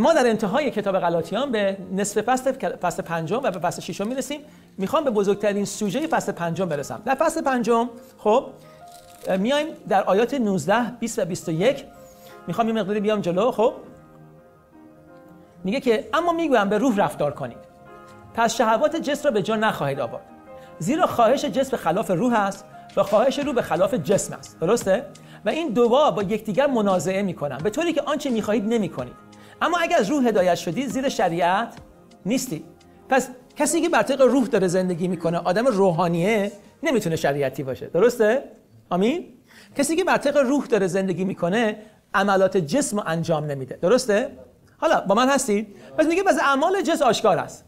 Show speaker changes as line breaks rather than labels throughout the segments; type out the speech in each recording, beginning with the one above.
ما در انتهای کتاب غلاطیان به نصف فصل فصل پنجم و به فصل ششم می‌رسیم. می‌خوام به بزرگترین سوژه فصل پنجم برسم. در فصل پنجم خب میایم در آیات 19 20 و 21 می‌خوام یه مقداری بیام جلو خب. میگه که اما می‌گویم به روح رفتار کنید. پس شهوات جسم را به جا نخواهید آورد. زیرا خواهش جسم خلاف روح است و خواهش روح به خلاف جسم است. درسته؟ و این دوا با یکدیگر منازعه می‌کنن به طوری که آنچه می‌خواهید نمی‌کنید. اما اگر از روح هدایت شدید زیر شریعت نیستی. پس کسی که بر طبق روح داره زندگی می‌کنه آدم روحانیه نمی‌تونه شریعتی باشه. درسته؟ آمین؟ کسی که بر طبق روح داره زندگی می‌کنه عملات جسم انجام نمیده. درسته؟ حالا با من هستید؟ پس میگه بس اعمال جسم آشکار است.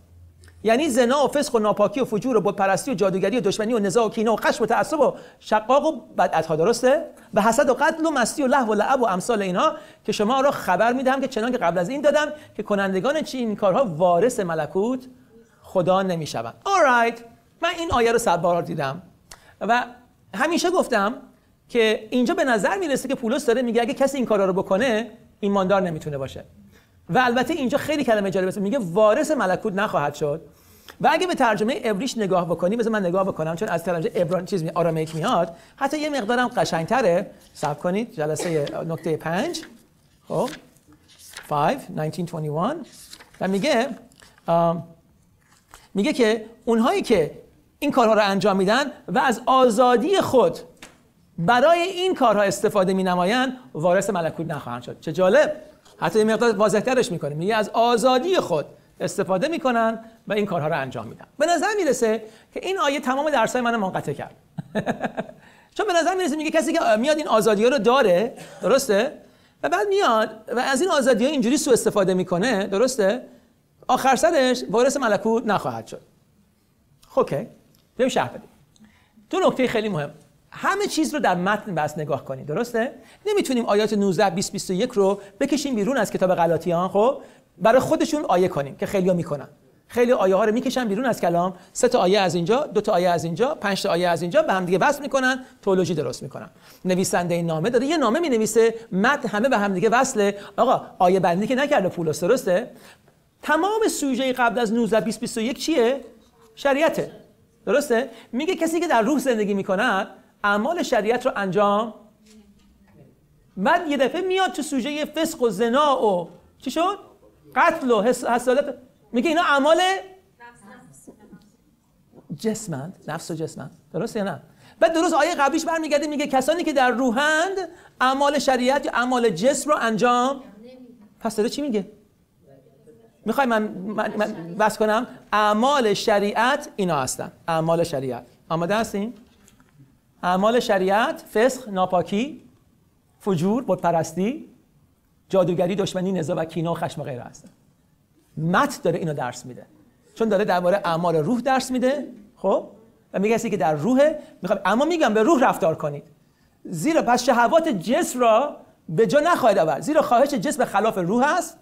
یعنی زنا و فسق و ناپاکی و فجور و بتپرستی و جادوگری و دشمنی و نزاع و کینه و خشم و تعصب و شقاق و بدعتها درسته؟ و حسد و قتل و مستی و لهو و لعب و امثال اینها که شما را خبر می‌دهم که چنان که قبل از این دادم که کنندگان چی این کارها وارث ملکوت خدا نمی‌شوند. Alright من این آیه رو صد بار دیدم. و همیشه گفتم که اینجا به نظر می‌رسه که پولس داره میگه اگه کسی این کارا رو بکنه ایماندار نمی‌تونه باشه. و البته اینجا خیلی کلمه جالبه میگه وارث ملکوت نخواهد شد. و اگه به ترجمه ابریش نگاه بکنی بذار من نگاه بکنم چون از ترجمه ابران چیز می آرامیک میاد. حتی یه مقدارم قشنگتره. صبر کنید. جلسه نکته 5 خب. 5 1921 و میگه میگه که اونهایی که این کارها رو انجام میدن و از آزادی خود برای این کارها استفاده می نمایند وارث ملکوت نخواهند شد. چه جالب. حتی یه مقدار واضحترش می‌کنه. میگه از آزادی خود استفاده می‌کنن و این کارها رو انجام میدن. به نظر می‌رسه که این آیه تمام درسای منو منقطع کرد. چون به نظر می‌رسه میگه کسی که میاد این آزادی ها رو داره درسته؟ و بعد میاد و از این آزادی ها اینجوری سو استفاده می‌کنه درسته؟ آخر سرش وارث ملکوت نخواهد شد. خب اوکی. بریم شرح بدیم. دو نکته خیلی مهم. همه چیز رو در متن بس نگاه کنید درسته؟ نمی‌تونیم آیات 19 20 21 رو بکشیم بیرون از کتاب غلاطیان خب؟ برای خودشون آیه کنیم که خیلیا می‌کنن. خیلی آیه ها رو می‌کشن بیرون از کلام. سه تا آیه از اینجا دو تا آیه از اینجا پنج تا آیه از اینجا به هم دیگه وصل می‌کنن تئولوژی درست می‌کنن. نویسنده این نامه داره یه نامه می‌نویسه متن همه به هم دیگه وصله. آقا آیه بندی که نکرده پولس درسته؟ تمام سوژه قبل از 19 20 21 چیه؟ شریعته. درسته؟ میگه کسی که در روح زندگی می‌کنه اعمال شریعت رو انجام بعد یه دفعه میاد تو سوژه فسق و زنا و چی شد؟ قتل و حسادت. میگه اینا اعمال جسمند. نفس و جسمند. درست یا نه؟ بعد درست آیه قبلیش برمیگرده میگه کسانی که در روحند اعمال شریعت یا اعمال جسم رو انجام پس داره چی میگه؟ می‌خوای من, من, بس کنم؟ اعمال شریعت اینا هستن. اعمال شریعت. آماده هستین؟ اعمال شریعت فسق ناپاکی فجور بتپرستی جادوگری دشمنی نزا و کینه و خشم و غیره هستن. مت داره اینو درس میده. چون داره درباره اعمال روح درس میده خب؟ و میگه که در روح می‌خوام اما میگم به روح رفتار کنید. زیرا پس شهوات جسم را به جا نخواهید آورد. زیرا خواهش جسم به خلاف روح است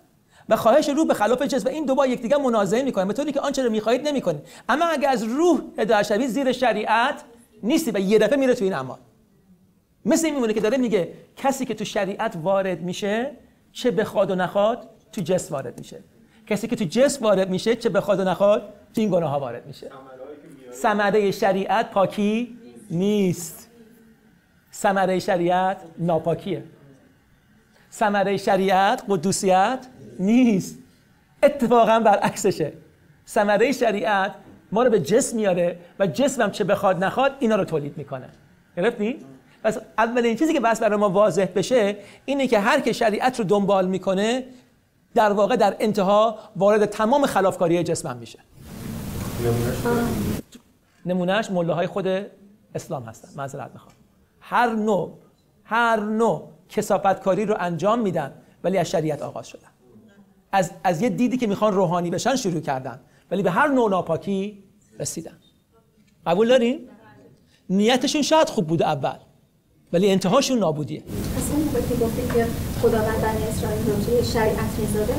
و خواهش روح به خلاف جسم. و این دو با یکدیگر منازعه می‌کنن به طوری که آنچه رو می‌خواهید نمی‌کنید. اما اگر از روح هدایت شوید زیر شریعت نیستی و یه دفعه میره تو این اعمال. مثل این میمونه که داره میگه کسی که تو شریعت وارد میشه چه بخواد و نخواد تو جسم وارد میشه. کسی که تو جسم وارد میشه چه بخواد و نخواد تو این گناه ها وارد میشه. ثمره شریعت پاکی نیست. ثمره شریعت ناپاکیه. ثمره شریعت قدوسیت نیست. اتفاقا برعکسشه. ثمره شریعت ما رو به جسم میاره و جسمم چه بخواد نخواد اینا رو تولید می‌کنه. گرفتی؟ پس اولین چیزی که بس برای ما واضح بشه اینه که هر که شریعت رو دنبال می‌کنه در واقع در انتها وارد تمام خلافکاری جسمم میشه. نمونهش مله های خود اسلام هستن. معذرت می‌خوام. هر نوع هر نوع کسافتکاری رو انجام میدن ولی از شریعت آغاز شدن. از, از یه دیدی که می‌خوان روحانی بشن شروع کردن ولی به هر نوع ناپاکی رسیدن. قبول داریم؟ نیتشون شاید خوب بوده اول. ولی انتهاشون نابودیه.
پس اون موقع که گفته که خداوند بنی اسرائیل رو شریعت می‌ذاره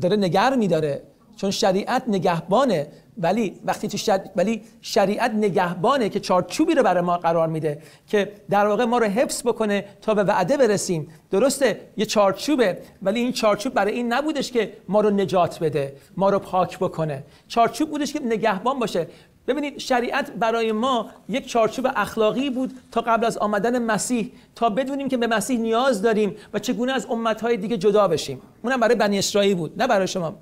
داره نگر میداره چون شریعت نگهبانه. ولی وقتی تو ولی شریعت نگهبانه که چارچوبی رو برای ما قرار میده که در واقع ما رو حفظ بکنه تا به وعده برسیم. درسته یه چارچوبه ولی این چارچوب برای این نبودش که ما رو نجات بده ما رو پاک بکنه. چارچوب بودش که نگهبان باشه. ببینید شریعت برای ما یک چارچوب اخلاقی بود تا قبل از آمدن مسیح تا بدونیم که به مسیح نیاز داریم و چگونه از امتهای دیگه جدا بشیم. اونم برای بنی اسرائیل بود نه برای شما.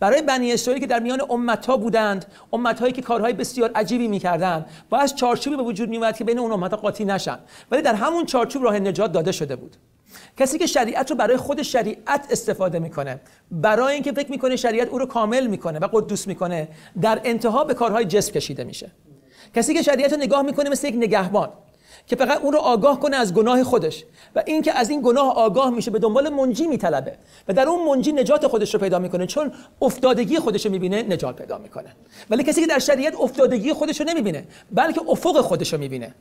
برای بنی اسرائیل که در میان امتها بودند امتهایی که کارهای بسیار عجیبی می‌کردند باید چارچوبی به وجود میومد که بین اون امتها قاطی نشن. ولی در همون چارچوب راه نجات داده شده بود. کسی که شریعت رو برای خود شریعت استفاده می‌کنه برای اینکه فکر می‌کنه شریعت او رو کامل می‌کنه و قدوس می‌کنه در انتها به کارهای جسم کشیده میشه. کسی که شریعت رو نگاه می‌کنه مثل یک نگهبان که فقط اون رو آگاه کنه از گناه خودش و اینکه از این گناه آگاه میشه به دنبال منجی میطلبه و در اون منجی نجات خودش رو پیدا می‌کنه چون افتادگی خودش رو می‌بینه نجات پیدا می‌کنه. ولی کسی که در شریعت افتادگی خودش رو نمی‌بینه بلکه افق خودش رو می‌بینه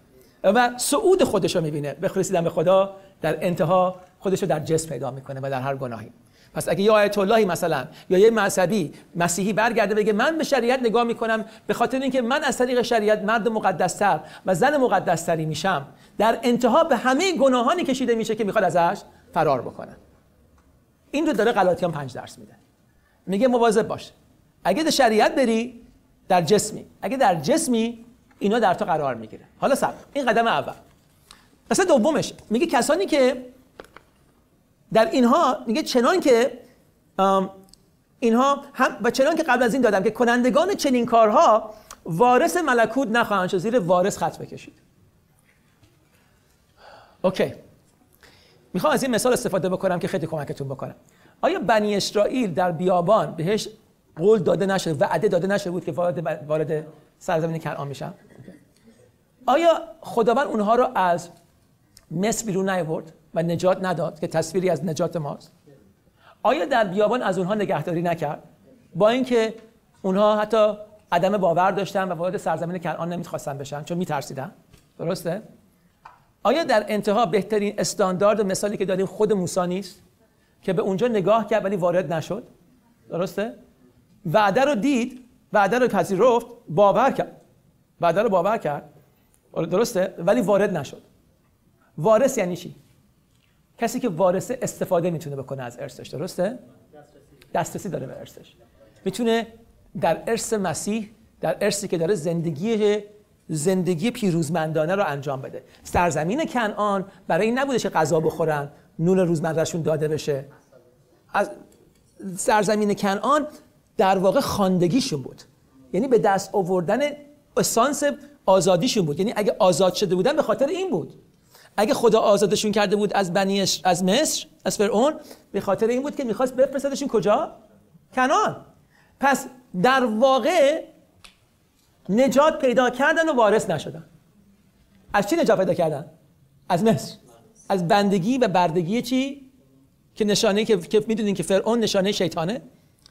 و صعود خودش رو می‌بینه. به خدا در انتها خودش رو در جسم پیدا می‌کنه و در هر گناهی. پس اگه یه آیت اللهی مثلا یا یه مذهبی مسیحی برگرده بگه من به شریعت نگاه می‌کنم به خاطر اینکه من از طریق شریعت مرد مقدستر و زن مقدستری میشم در انتها به همه گناهانی کشیده میشه که می‌خواد ازش فرار بکنه. این رو داره غلاطیان پنج درس میده. میگه مواظب باش. اگه در شریعت بری در جسمی. اگه در جسمی اینا در تو قرار می‌گیره. حالا سب این قدم اول. قصه دومش میگه کسانی که در اینها میگه چنان که اینها هم و چنان که قبل از این دادم که کنندگان چنین کارها وارث ملکوت نخواهند شد زیر وارث خط بکشید. اوکی. می‌خوام از این مثال استفاده بکنم که خیلی کمکتون بکنم آیا بنی اسرائیل در بیابان بهش قول داده نشد وعده داده نشده بود که وارد وارد سرزمین کنعان میشن؟ آیا خداوند اونها رو از مصر بیرون نیاورد و نجات نداد که تصویری از نجات ماست. آیا در بیابان از اونها نگهداری نکرد؟ با اینکه اونها حتی عدم باور داشتن و وارد سرزمین کنعان نمی‌خواستن بشن چون میترسیدن. درسته؟ آیا در انتها بهترین استاندارد و مثالی که داریم خود موسی نیست؟ که به اونجا نگاه کرد ولی وارد نشد. درسته؟ وعده رو دید وعده رو پذیرفت باور کرد. وعده رو باور کرد. درسته؟ ولی وارد نشد. وارث یعنی چی؟ کسی که وارثه استفاده می‌تونه بکنه از ارثش درسته؟ دسترسی داره به ارثش. می‌تونه در ارث مسیح در ارثی که داره زندگی زندگی پیروزمندانه رو انجام بده. سرزمین کنعان برای این نبوده که غذا بخورن نون روزمرهشون داده بشه. از سرزمین کنعان در واقع خاندگیشون بود. یعنی به دست آوردن اسانس آزادیشون بود. یعنی اگه آزاد شده بودن به خاطر این بود. اگه خدا آزادشون کرده بود از بنی از مصر از فرعون به خاطر این بود که می‌خواست بفرستدشون کجا؟ کنان. پس در واقع نجات پیدا کردن و وارث نشدن. از چی نجات پیدا کردن؟ از مصر. از بندگی و بردگی چی؟ که نشانه که, که می‌دونین که فرعون نشانه شیطانه.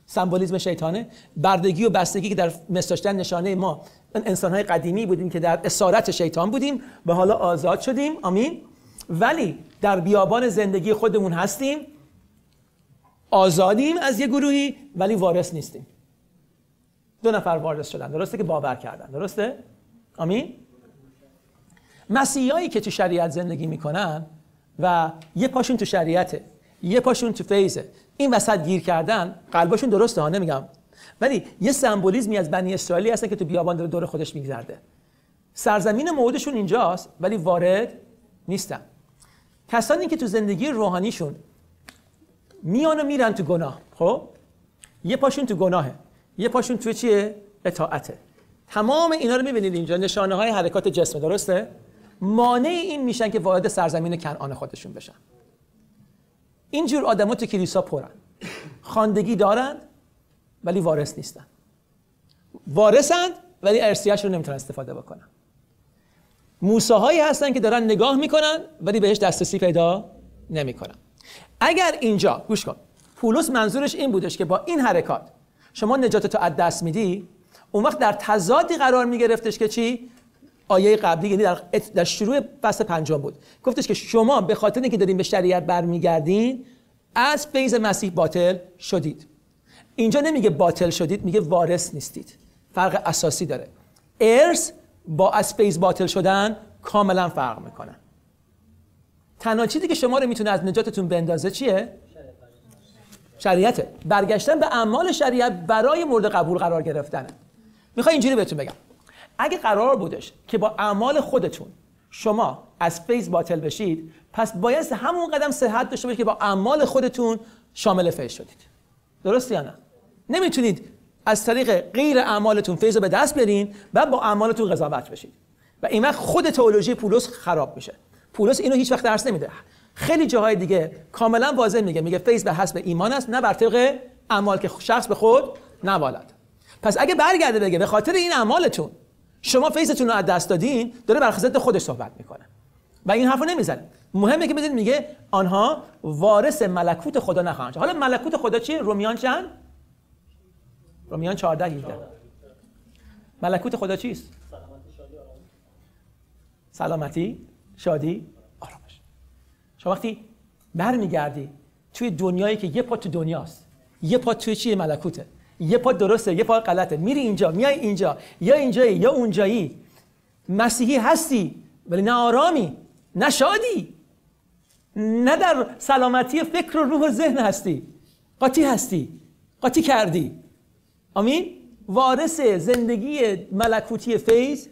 سمبولیزم شیطانه بردگی و بستگی که در مصر داشتن نشانه ما انسان های قدیمی بودیم که در اسارت شیطان بودیم و حالا آزاد شدیم. آمین. ولی در بیابان زندگی خودمون هستیم. آزادیم از یه گروهی ولی وارث نیستیم. دو نفر وارث شدن. درسته که باور کردن. درسته؟ آمین. مسیحایی که تو شریعت زندگی می‌کنن و یه پاشون تو شریعته. یه پاشون تو فیزه این وسط گیر کردن قلبشون درسته ها نمیگم. ولی یه سمبولیزمی از بنی اسرائیلی هستن که تو بیابان داره دور خودش میگذرده. سرزمین موعودشون اینجاست ولی وارد نیستن. کسانی که تو زندگی روحانیشون میان میرن تو گناه خب؟ یه پاشون تو گناهه. یه پاشون تو چیه؟ اطاعته. تمام اینا رو می‌بینید اینجا. نشانه های حرکات جسم درسته؟ مانع این میشن که وارد سرزمین کنعان خودشون بشن. اینجور آدما تو کلیسا پرن. خاندگی دارند ولی وارث نیستن. وارثند ولی ارسیهش رو نمی‌تونن استفاده بکنن. موساهایی هستن که دارن نگاه می‌کنن ولی بهش دسترسی پیدا نمی‌کنن. اگر اینجا گوش کن. پولس منظورش این بودش که با این حرکات شما نجات تو از دست میدی اون وقت در تضادی قرار میگرفتش که چی؟ آیه قبلی یعنی در, در شروع فصل پنجم بود. گفتش که شما به خاطر اینکه دارین به شریعت برمیگردین از فیض مسیح باطل شدید. اینجا نمیگه باطل شدید میگه وارث نیستید. فرق اساسی داره. ارث با از فیض باطل شدن کاملا فرق می‌کنن تنها چیزی که شما رو می‌تونه از نجاتتون بندازه چیه؟ شریعته. برگشتن به اعمال شریعت برای مورد قبول قرار گرفتنه می‌خوای اینجوری بهتون بگم. اگه قرار بودش که با اعمال خودتون شما از فیض باطل بشید پس باید همون قدم صحت داشته باشید که با اعمال خودتون شامل فیض شدید. درست یا نه؟ نمی‌تونید از طریق غیر اعمالتون فیض به دست برین و با اعمالتون قضاوت بشید. و این وقت خود تئولوژی پولس خراب میشه. پولس اینو هیچ وقت درس نمیده. خیلی جاهای دیگه کاملا واضح میگه میگه فیض به حسب ایمان است نه بر طبق اعمال که شخص به خود نوالد. پس اگه برگرده بگه به خاطر این اعمالتون شما فیضتون رو از دست دادین داره بر ضد خودش صحبت می‌کنه. و این حرفو نمی‌زنه. مهمه که بدونید میگه آنها وارث ملکوت خدا نخواهند حالا ملکوت خدا چیه رومیان چند؟ رومیان 14 18 ملکوت خدا چیست؟ سلامتی شادی آرامش. شما وقتی برمیگردی توی دنیایی که یه پا تو دنیاست یه پا توی چیه؟ ملکوته. یه پا درسته یه پا غلطه. میری اینجا میای اینجا. یا اینجایی یا اونجایی. مسیحی هستی ولی نه آرامی نه شادی. نه در سلامتی فکر و روح و ذهن هستی. قاطی هستی. قاطی کردی. آمین؟ وارث زندگی ملکوتی فیض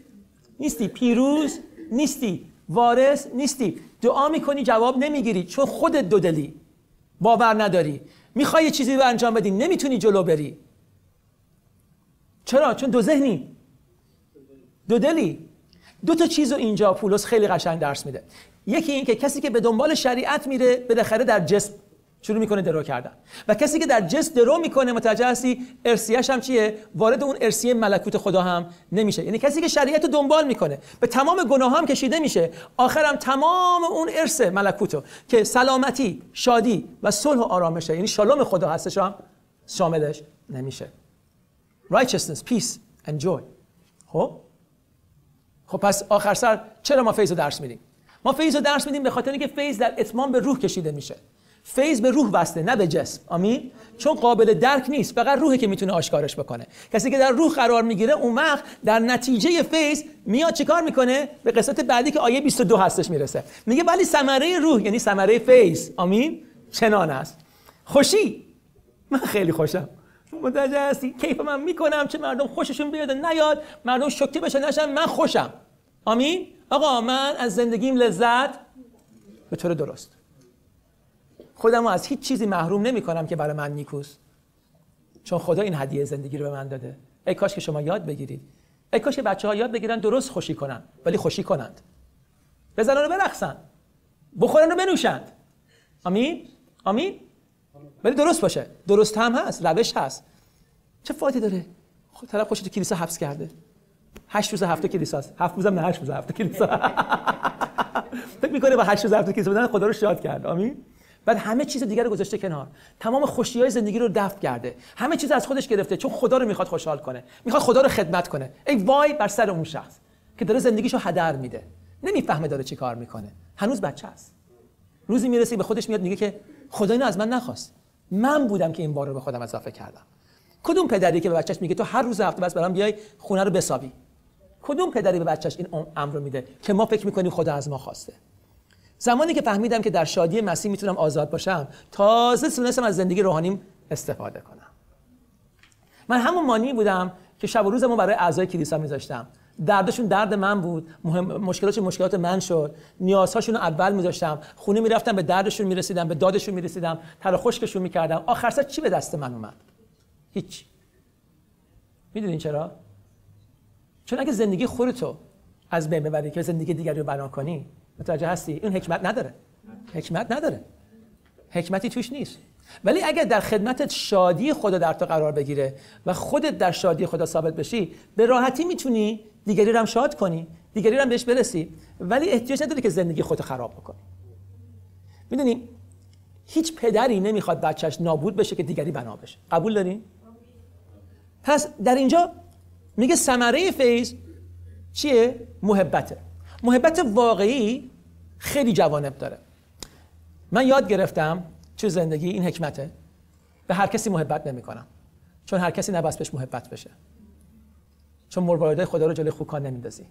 نیستی پیروز نیستی. وارث نیستی. دعا می‌کنی جواب نمی‌گیری چون خودت دو دلی. باور نداری. می‌خوای چیزی رو انجام بدی نمی‌تونی جلو بری. چرا؟ چون دو ذهنی. دو دلی. دو تا چیز رو اینجا پولس خیلی قشنگ درس میده. یکی این که کسی که به دنبال شریعت میره بالاخره در جسم شروع می‌کنه درو کردن. و کسی که در جسم درو می‌کنه متوجه هستی هم چیه؟ وارد اون ارسیه ملکوت خدا هم نمیشه. یعنی کسی که شریعت رو دنبال می‌کنه به تمام گناه هم کشیده میشه. آخرم تمام اون ارث ملکوتو که سلامتی شادی و صلح و آرامشه یعنی شالوم خدا هستش هم شاملش نمیشه. Righteousness peace and joy. خب؟ خب پس آخر سر چرا ما فیض رو درس میدیم؟ ما فیض رو درس میدیم به خاطر اینکه فیض در اتمام به روح کشیده میشه. فیض به روح وصله نه به جسم. آمین؟ چون قابل درک نیست فقط روحی که می‌تونه آشکارش بکنه. کسی که در روح قرار می‌گیره اون وقت در نتیجه فیض میاد چیکار می‌کنه؟ به قسمت بعدی که آیه 22 هستش می‌رسه. میگه ولی ثمره روح یعنی ثمره فیض. آمین؟ چنان است. خوشی؟ من خیلی خوشم. متوجه هستی. کیف من می‌کنم چه مردم خوششون بیاد نیاد. مردم شوکه بشه نشن. من خوشم. آمین؟ آقا من از زندگیم لذت به طور درست. خودم از هیچ چیزی محروم نمی کنم که برای من نیکوست. چون خدا این هدیه زندگی رو به من داده. ای کاش که شما یاد بگیرید. ای کاش که بچه ها یاد بگیرن درست خوشی کنن. ولی خوشی کنند. بزنن رو برقصن. بخورن رو بنوشند. آمین؟ آمین؟ ولی درست باشه. درست هم هست. روش هست. چه فایده داره؟ خود طرف خوش تو کلیسا حبس کرده. هشت روز هفته کلیساست هفت روزم نه هشت روز هفته کلیسا. فکر می‌کنه با هشت روز هفته کلیسا بودن خدا رو شاد کرد. آمین. بعد همه چیز دیگر رو گذاشته کنار. تمام خوشی های زندگی رو دفع کرده. همه چیز از خودش گرفته چون خدا رو می‌خواد خوشحال کنه. می‌خواد خدا رو خدمت کنه. ای وای بر سر اون شخص که داره زندگیشو هدر میده. نمی‌فهمه داره چی کار می‌کنه. هنوز بچه است روزی می‌رسی به خودش میاد میگه که خدا اینو از من نخواست. من بودم که این بار رو به خودم اضافه کردم. کدوم پدری که به بچهش میگه تو هر روز هفته بس برام بیای خونه رو بسابی؟ کدوم پدری به بچهش این امر رو میده که ما فکر می‌کنیم خدا از ما خواسته؟ زمانی که فهمیدم که در شادی مسیح می‌تونم آزاد باشم تازه تونستم از زندگی روحانیم استفاده کنم. من همون مانی بودم که شب و روزمو برای اعضای کلیسا میذاشتم. دردشون درد من بود. مهم مشکلاتشون مشکلات من شد. نیازهاشون رو اول میذاشتم. خونه می‌رفتم به دردشون می‌رسیدم به دادشون می‌رسیدم. تر خشکشون می‌کردم. آخر سر چی به دست من اومد؟ هیچ. می‌دونین چرا؟ چون اگه زندگی خودتو از بین ببری که زندگی دیگری رو بنا کنی متوجه هستی؟ این حکمت نداره. حکمت نداره. حکمتی توش نیست. ولی اگر در خدمت شادی خدا در تو قرار بگیره و خودت در شادی خدا ثابت بشی به راحتی می‌تونی دیگری رو هم شاد کنی دیگری رو هم بهش برسی. ولی احتیاج نداری که زندگی خودت خراب بکنی. می‌دونی هیچ پدری نمی‌خواد بچهش نابود بشه که دیگری بنا بشه. قبول دارین پس در اینجا میگه ثمره فیض چیه؟ محبته. محبت واقعی خیلی جوانب داره. من یاد گرفتم چه زندگی این حکمته. به هر کسی محبت نمی کنم چون هر کسی نباید بهش محبت بشه. چون مروارید خدا رو جلوی خوکان نمیندازی.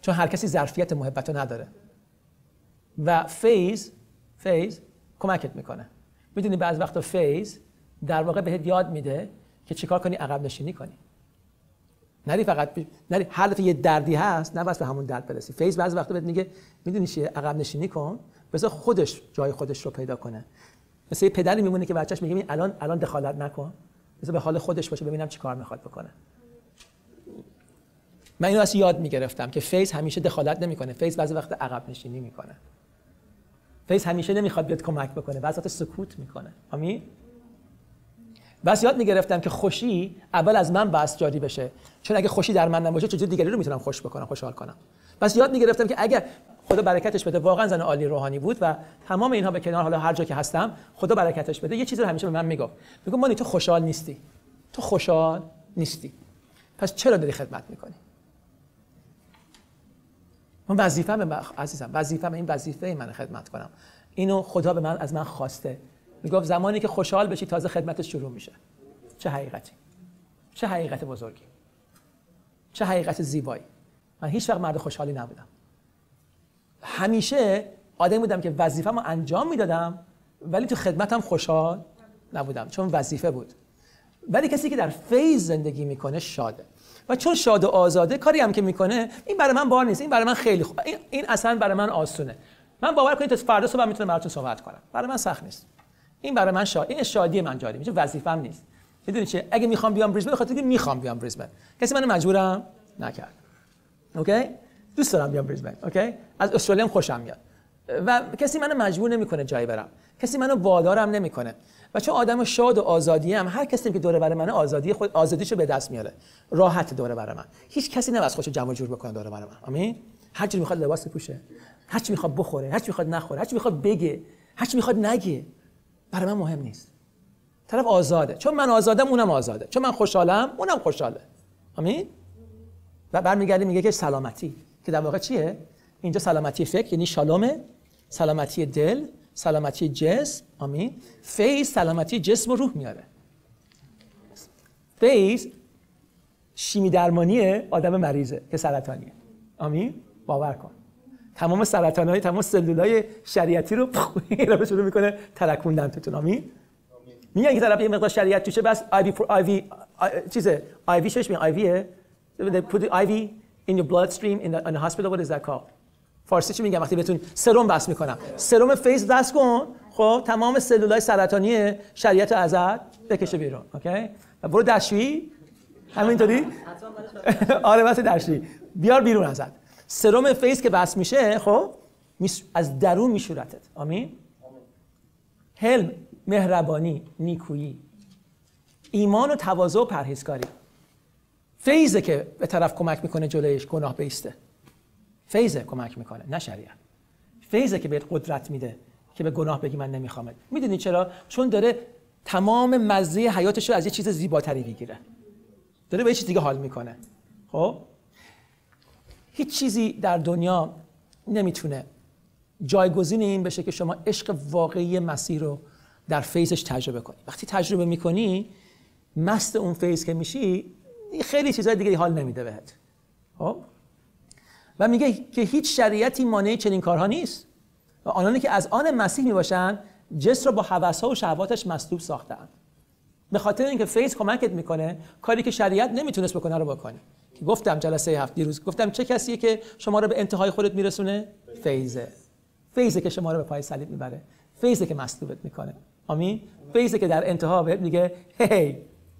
چون هر کسی ظرفیت محبت رو نداره. و فیض فیض کمکت می‌کنه. می‌دونی بعض وقتا فیض در واقع بهت یاد میده که چیکار کنی؟ عقب نشینی کنی. نری فقط بی... نری حالت یه دردی هست نه پس به همون درد برسی. فیض بعض وقتا بهت میگه می‌دونی چیه؟ عقب نشینی کن. بذار خودش جای خودش رو پیدا کنه. مثل یه پدری میمونه که بچهش میگه الان الان دخالت نکن. بذار به حال خودش باشه ببینم چی کار می‌خواد بکنه. من اینو از یاد می‌گرفتم که فیض همیشه دخالت نمی‌کنه. فیض بعضی وقت عقب نشینی می‌کنه. فیض همیشه نمی‌خواد بیاد کمک بکنه. بعضی وقت سکوت می‌کنه. آمین؟ پس یاد می‌گرفتم که خوشی اول از من پس جاری بشه. چون اگه خوشی در من نباشه چجوری دیگری رو می‌تونم خوش بکنم خوشحال کنم. پس یاد می‌گرفتم که اگر خدا برکتش بده. واقعا زن عالی روحانی بود و تمام اینها به کنار حالا هر جا که هستم خدا برکتش بده. یه چیزی رو همیشه به من می‌گفت. میگم مانی تو خوشحال نیستی. تو خوشحال نیستی. پس چرا داری خدمت می‌کنی؟ من وظیفه عزیزم وظیفه این وظیفه من خدمت کنم. اینو خدا به من از من خواسته. می‌گفت زمانی که خوشحال بشی تازه خدمتش شروع میشه. چه حقیقتی؟ چه حقیقت بزرگی؟ چه حقیقت زیبایی؟ من هیچ وقت مرد خوشحالی نبودم. همیشه آدم بودم که وظیفه‌مو انجام می‌دادم ولی تو خدمتم خوشحال نبودم چون وظیفه بود. ولی کسی که در فیض زندگی می‌کنه شاده. و چون شاد و آزاده کاری هم که می‌کنه این برای من بار نیست این برای من خیلی خوب. این, این اصلا برای من آسونه. من باور کنید تا فردا صبح می‌تونم براتون صحبت کنم. برای من سخت نیست. این برای من شاد این شادی من جاری میشه وظیفم نیست. می‌دونی چه اگه می‌خوام بیام بریزبن خاطر اینکه می‌خوام بیام بریزبن. کسی منو مجبورم نکرد. okay؟ دوست دارم بیام بریزبن okay؟ از استرالیا خوشم میاد. و کسی منو مجبور نمی‌کنه جایی برم. کسی منو وادارم نمی‌کنه. و چون آدم شاد و آزادی هم هر کسی که دوره بر من آزادی خود آزادیشو به دست میاره. راحت دوره بر من. هیچ کسی نباید خودشو جمع جور بکنه دوره بر من. آمین؟ هر چی می‌خواد لباس بپوشه هر چی می‌خواد بخوره. هر چی می‌خواد نخوره. هر چی می‌خواد بگه. هر چی می‌خواد نگه. برای من مهم نیست. طرف آزاده. چون من آزادم اونم آزاده. چون من خوشحالم اونم خوشحاله. آمین؟ و برمیگرده میگه که سلامتی. که در واقع چیه؟ اینجا سلامتی فکر یعنی شالومه. سلامتی دل. سلامتی جسم آمین. فیض سلامتی جسم و روح میاره. فیض شیمی درمانی آدم مریضه که سرطانیه آمین. باور کن. تمام سرطان های تمام سلول های شریعتی رو رو شروع می‌کنه ترکوندن توتون. آمین. میگن که طرف یه مقدار شریعت توشه بس آیوی پر آیوی چیزه IV چیش میگن؟ IV یه they put the IV in your bloodstream in the, in the hospital. What is that called? فارسی چی میگم وقتی بهتون سرم وصل می‌کنن؟ سرم فیض وصل کن. خب تمام سلولای سرطانی شریعتو ازت بکشه بیرون okay؟ و برو دستشویی همینطوری؟ آره واسه دستشویی بیار بیرون ازت. سرم فیض که وصل میشه خب از درون میشورتت. آمین؟ حلم مهربانی نیکویی. ایمان و تواضع و پرهیزکاری. فیضه که به طرف کمک می‌کنه جلویش گناه بیسته. فیضه کمک می‌کنه نه شریعت. فیضه که بهت قدرت میده که به گناه بگی من نمیخوامت می‌دونی چرا؟ چون داره تمام مزه حیاتش رو از یه چیز زیباتری بگیره داره به یه چیز دیگه حال می‌کنه. خب؟ هیچ چیزی در دنیا نمی‌تونه جایگزین این بشه که شما عشق واقعی مسیر رو در فیزش تجربه کنی. وقتی تجربه می‌کنی مست اون فیز که میشی خیلی چیزهای دیگه حال نمیده بهت. خب؟ و میگه که هیچ شریعتی مانع چنین کارها نیست. و آنانی که از آن مسیح می‌باشند جس را با حوث و شهواتش مسلوب ساختند به خاطر اینکه فیض کمکت می‌کنه کاری که شریعت نمی‌تونست بکنه رو بکنی که گفتم جلسه هفت دیروز گفتم چه کسیه که شما رو به انتهای خودت میرسونه؟ فیضه. فیضه که شما رو به پای صلیب می‌بره. فیضه که مسلوبت می‌کنه. آمین؟ فیضه که در انتها بهت میگه هی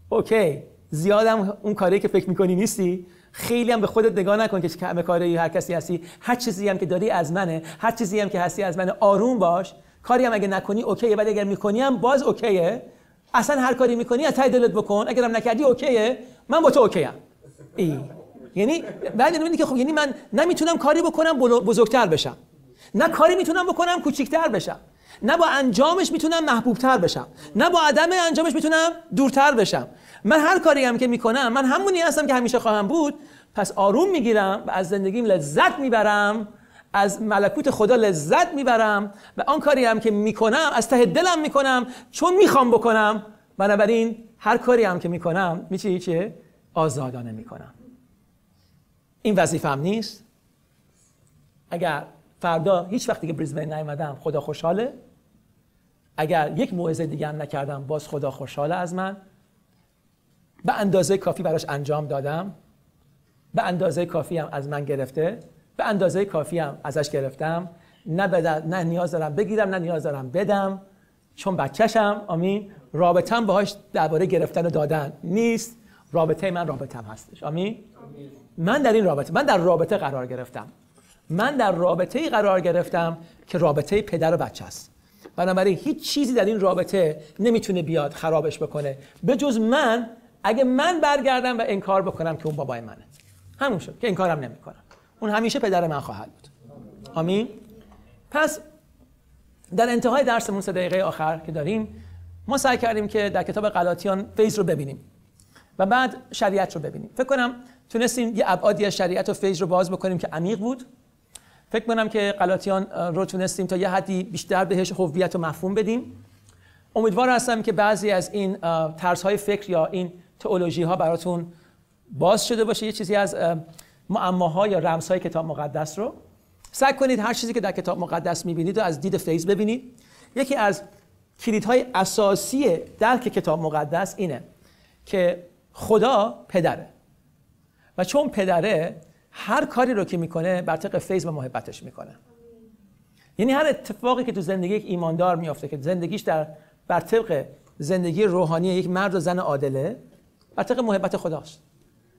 اوکی. زیادم اون کاری که فکر می‌کنی نیستی. خیلی هم به خودت نگاه نکن که کم کاری هر کسی هستی. هر چیزی هم که داری از منه. هر چیزی هم که هستی از منه. آروم باش. کاری هم اگه نکنی اوکیه. ولی اگر می‌کنی هم باز اوکیه. اصلا هر کاری می‌کنی از ته دلت بکن. اگرم نکردی اوکیه. من با تو اوکیم. ای. یعنی بعد می‌بینی که خب یعنی من نمی‌تونم کاری بکنم بزرگتر بشم. نه کاری می‌تونم بکنم کوچیکتر بشم. نه با انجامش می‌تونم محبوبتر بشم نه با عدم انجامش می‌تونم دورتر بشم. من هر کاری هم که می‌کنم من همونی هستم که همیشه خواهم بود. پس آروم می‌گیرم و از زندگیم لذت می‌برم از ملکوت خدا لذت می‌برم و آن کاری هم که می‌کنم از ته دلم می‌کنم چون می‌خوام بکنم. بنابراین هر کاری هم که می‌کنم میشه چه آزادانه می‌کنم. این وظیفم نیست. اگر فردا هیچ وقتی که بریزبین نیومدم خدا خوشحاله. اگر یک موعظه دیگه هم نکردم باز خدا خوشحاله از من. به اندازه کافی براش انجام دادم. به اندازه کافی هم از من گرفته. به اندازه کافی هم ازش گرفتم. نه, نه نیاز دارم بگیرم نه نیاز دارم بدم. چون بچهشم آمین. رابطم باهاش درباره گرفتن و دادن نیست. رابطه من رابطم هستش. آمین. من در این رابطه من در رابطه قرار گرفتم. من در رابطه قرار گرفتم که رابطه پدر و بچه است. بنابراین هیچ چیزی در این رابطه نمی‌تونه بیاد خرابش بکنه. به جز من اگه من برگردم و انکار بکنم که اون بابای منه. همون شد که انکارم نمی‌کنم. اون همیشه پدر من خواهد بود. آمین. پس در انتهای درسمون سه دقیقه آخر که داریم ما سعی کردیم که در کتاب غلاطیان فیض رو ببینیم و بعد شریعت رو ببینیم. فکر کنم تونستیم یه ابعادی از شریعت و فیض رو باز بکنیم که عمیق بود. فکر کنم که غلاطیان رو تونستیم تا یه حدی بیشتر بهش هویت و مفهوم بدیم. امیدوار هستم که بعضی از این ترس های فکر یا این تئولوژی ها براتون باز شده باشه. یه چیزی از معماها یا رمزهای کتاب مقدس رو. سعی کنید هر چیزی که در کتاب مقدس می‌بینید و از دید فیض ببینید. یکی از کلیدهای اساسی درک کتاب مقدس اینه که خدا پدره. و چون پدره هر کاری رو که می‌کنه بر طبق فیض و محبتش می‌کنه. یعنی هر اتفاقی که تو زندگی یک ایماندار میافته که زندگیش در بر طبق زندگی روحانی یک مرد و زن عادله بر طبق محبت خداست.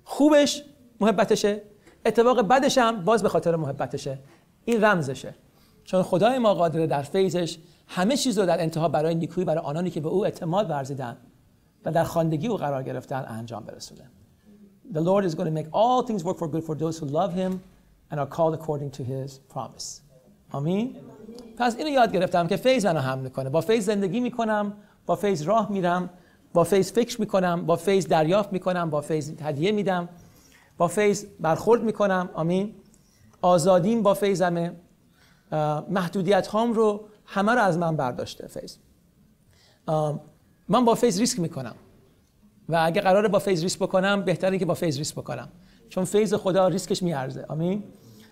خوبش محبتشه اتفاق بدش هم باز به خاطر محبتشه. این رمزشه. چون خدای ما قادر در فیضش همه چیز رو در انتها برای نیکویی برای آنانی که به او اعتماد ورزیدن و در خواندگی او قرار گرفتن انجام برسونه. The Lord is going to make all things work for good for those who love him and are called according to his promise. آمین. پس اینو یاد گرفتم که فیض منو هم می‌کنه. با فیض زندگی می‌کنم، با فیض راه میرم، با فیض فکر می‌کنم، با فیض دریافت می‌کنم، با فیض هدیه میدم، با فیض برخورد می‌کنم. آمین. آزادیم با فیضمه. محدودیت هام رو همه رو از من برداشته فیض من با فیض ریسک می‌کنم و اگه قراره با فیض ریسک بکنم بهتره که با فیض ریسک بکنم. چون فیض خدا ریسکش میارزه. آمین؟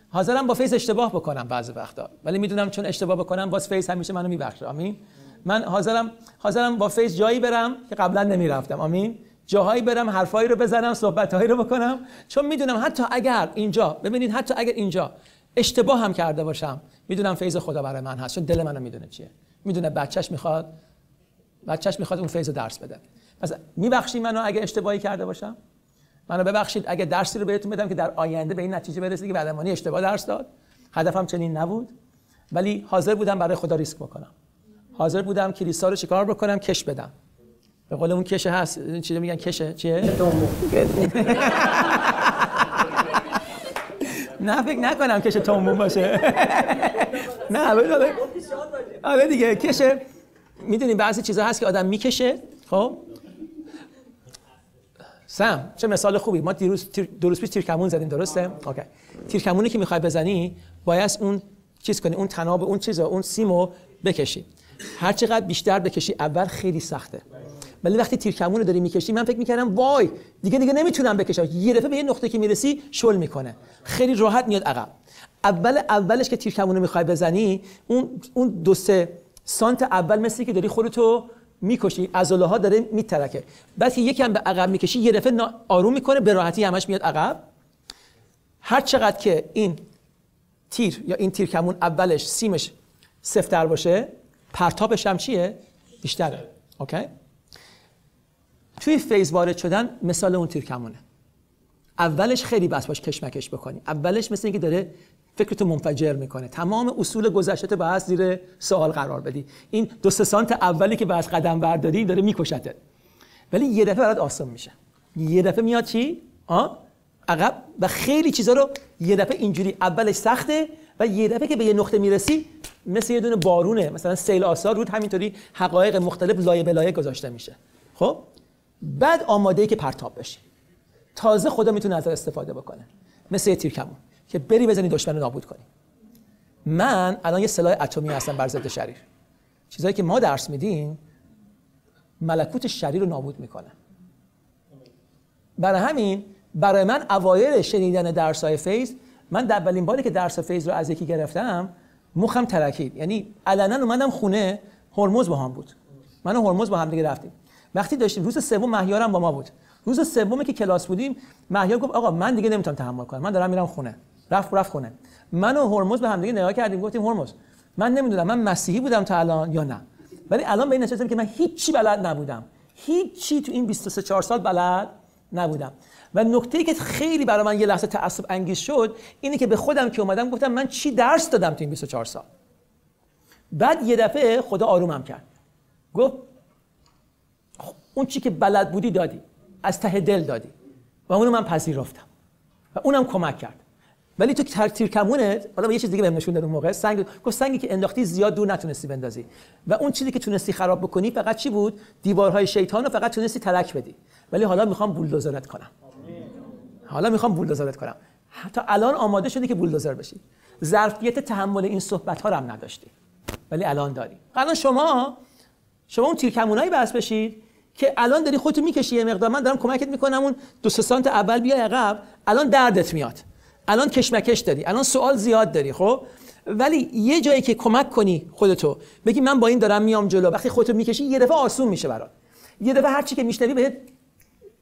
حاضرم با فیض اشتباه بکنم بعضی وقتا. ولی می‌دونم چون اشتباه بکنم باز فیض همیشه منو میبخشه. آمین؟ من حاضرم حاضرم با فیض جایی برم که قبلا نمی‌رفتم. آمین؟ جاهایی برم حرفایی رو بزنم صحبتهایی رو بکنم. چون می‌دونم حتی اگر اینجا ببینید حتی اگر اینجا اشتباه هم کرده باشم می‌دونم فیض خدا برای من هست. چون دل منو می‌دونه چیه. می‌دونه بچهش می‌خواد بچهش می‌خواد اون فیض رو درس بده. پس میبخشید منو اگه اشتباهی کرده باشم؟ منو ببخشید اگه درسی رو بهتون بدم که در آینده به این نتیجه برسید که بعدمانی اشتباه درس داد. هدفم چنین نبود. ولی حاضر بودم برای خدا ریسک بکنم. حاضر بودم کلیسا رو چیکار بکنم؟ کش بدم. به قول اون کشه هست. چی میگن کشه چیه؟ نه فکر نکنم کش تومون باشه. نه آره دیگه کشه می‌دونیم بعضی چیزا هست که آدم می‌کشه خب؟ سم. چه مثال خوبی. ما دیروز تیر درست پیش تیرکمون زدیم درسته؟ اوکی. تیرکمونی که می‌خوای بزنی باید اون چیز کنی اون تناب اون چیزا اون سیمو بکشی. هر چقدر بیشتر بکشی اول خیلی سخته. ولی وقتی تیرکمون رو داری می‌کشی من فکر می‌کردم وای دیگه دیگه نمی‌تونم بکشم. یه دفعه به یه نقطه که می‌رسی شل می‌کنه. خیلی راحت میاد عقب. اول اولش که تیرکمون رو می‌خوای بزنی اون اون دو سه سانت اول مثل که داری خودتو می‌کشی عضله ها داره میترکه. بعد که یکم به عقب می‌کشی یه دفعه آروم می‌کنه به راحتی همش میاد عقب. هر چقدر که این تیر یا این تیرکمون اولش سیمش سفت‌تر باشه پرتابش هم چیه؟ بیشتره. okay؟ توی فیض وارد شدن مثال اون تیر کمونه اولش خیلی بس باش کشمکش بکنی. اولش مثل اینکه داره فکرتو منفجر می‌کنه. تمام اصول گذشته باید زیر سوال قرار بدی. این دو سانت اولی که بعد قدم برداری داره میکشته. ولی یه دفعه برات آسان میشه. یه دفعه میاد چی؟ آ؟ عقب. و خیلی چیزا رو یه دفعه اینجوری اولش سخته و یه دفعه که به یه نقطه می‌رسی مثل یه دونه بارونه مثلا سیل آسار رود همینطوری حقایق مختلف لایه به لایه گذاشته میشه. خب؟ بعد آماده ای که پرتاب بشی. تازه خدا می‌تونه از استفاده بکنه. مثل یه تیرکمون. که بری بزنی دشمن نابود کنی. من الان یه سلاح اتمی هستم بر ضد شریر. چیزایی که ما درس میدیم ملکوت شریر رو نابود می‌کنه. برای همین برای من اوایل شنیدن درس های فیض من در اولین باری که درس فیض رو از یکی گرفتم مخم ترکید. یعنی علنا اومدم خونه هرمز با هم بود. من و هرمز با هم دیگه رفتیم. وقتی داشتیم روز سوم مهیارم با ما بود. روز سومی که کلاس بودیم مهیار گفت آقا من دیگه نمی‌تونم تحمل کنم. من دارم میرم خونه. رفت رفت خونه. من و هرمز به هم دیگه نگاه کردیم گفتیم هرمز من نمی‌دونم من مسیحی بودم تا الان یا نه؟ ولی الان به این نتیجه که من هیچی بلد نبودم. هیچی تو این 23 4 سال بلد نبودم. و نکته که خیلی برای من یه لحظه تعصب انگیز شد اینه که به خودم که اومدم گفتم من چی درس دادم تو این 24 سال؟ بعد یه دفعه خدا آرومم کرد. گفت اون چی که بلد بودی دادی. از ته دل دادی. و اونو من پذیرفتم. و اونم کمک کرد. ولی تو تیر کمونت حالا یه چیز دیگه بهم نشون داد اون موقع. سنگ گفت سنگی که انداختی زیاد دور نتونستی بندازی. و اون چیزی که تونستی خراب بکنی فقط چی بود؟ دیوارهای شیطان رو فقط تونستی ترک بدی. ولی حالا می‌خوام بولدوزرت کنم. حالا می‌خوام بولدوزرت کنم. حتی الان آماده شدی که بولدوزر بشی. ظرفیت تحمل این صحبت ها رو هم نداشتی. ولی الان داری. الان شما شما اون تیرکمونایی بس بشید که الان داری خودتو می‌کشی یه مقدار. من دارم کمکت می‌کنم اون دو سه سانت اول بیا عقب. الان دردت میاد. الان کشمکش داری الان سوال زیاد داری خب؟ ولی یه جایی که کمک کنی خودتو بگی من با این دارم میام جلو وقتی خودتو می‌کشی یه دفعه آسون میشه برات. یه دفعه هر چی که میشنوی بهت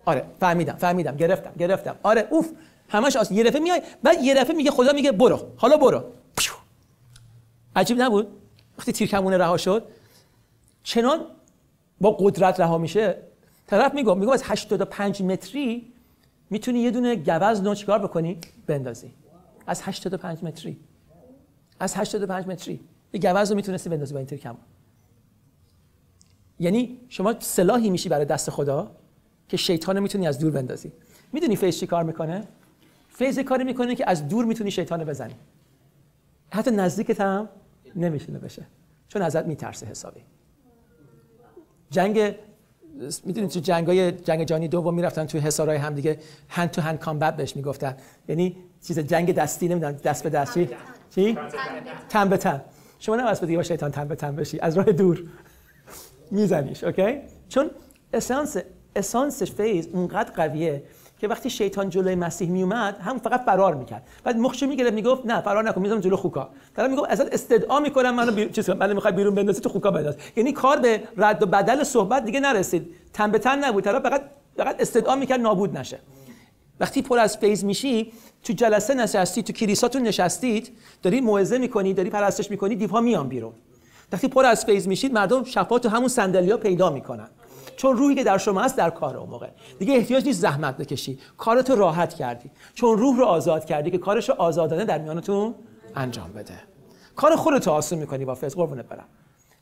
آره فهمیدم فهمیدم گرفتم گرفتم. آره اوف همش آسون یه دفعه میای بعد یه دفعه میگه خدا میگه برو. حالا برو. عجیب نبود؟ وقتی تیرکمونه رها شد چنان با قدرت رها میشه طرف میگه میگه از 85 متری می‌تونی یه دونه گوز نو چیکار بکنی؟ بندازی. از 85 متری. از 85 متری. یه گوز رو می‌تونستی بندازی با این تیر یعنی شما سلاحی میشی برای دست خدا که شیطان می‌تونی از دور بندازی. می‌دونی فیض چی کار می‌کنه؟ فیض کاری می‌کنه که از دور می‌تونی شیطان بزنی. حتی نزدیکت هم نمی‌تونه بشه. چون ازت میترسه حسابی. جنگ می‌دونید تو جنگای جنگ جهانی دوم می‌رفتن توی حصارهای هم دیگه هند تو هند کامبت بهش می‌گفتن. یعنی چیز جنگ دستی نمی‌دونم دست به دست چی چی؟ تن به تن. شما نه بدی با شیطان تن به تن بشی. از راه دور. میزنیش okay؟ چون اسانس اسانس فیض اونقدر قویه که وقتی شیطان جلوی مسیح میومد هم فقط فرار می‌کرد. بعد مخشو می‌گرفت می‌گفت نه فرار نکن می‌ذارم جلو خوکا. طرف می‌گفت ازت استدعا می‌کنم منو بیر... چیز من می‌خوای بیرون بندازی تو خوکا بنداز. یعنی کار به رد و بدل صحبت دیگه نرسید. تن به تن نبود. طرف فقط فقط استدعا می‌کرد نابود نشه. وقتی پر از فیض میشی تو جلسه نشستی تو کلیساتون نشستید داری موعظه می‌کنی داری پرستش می‌کنی دیوها میان بیرون. وقتی پر از فیض میشید مردم شفا تو همون صندلیا پیدا می‌کنن. چون روحی که در شما هست در کار اون موقع. دیگه احتیاج نیست زحمت بکشی. کارتو راحت کردی. چون روح رو آزاد کردی که کارش رو آزادانه در میانتون انجام بده. کار خودتو آسون می‌کنی با فیض. قربونت برم.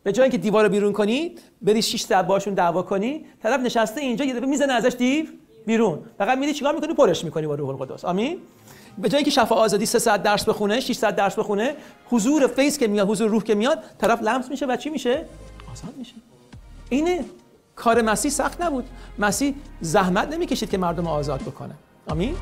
به جای اینکه دیوار رو بیرون کنی بری 6 ساعت باشون دعوا کنی طرف نشسته اینجا یه دفعه می‌زنه ازش دیو بیرون. فقط میری چیکار می‌کنی؟ پرش می‌کنی با روح القدس. آمین؟ به جای اینکه شفا آزادی 3 ساعت درس بخونه 6 ساعت درس بخونه حضور فیض که میاد حضور روح که میاد طرف لمس میشه و چی میشه؟ آزاد میشه. اینه. کار مسیح سخت نبود. مسیح زحمت نمی‌کشید که مردم آزاد بکنه. آمین.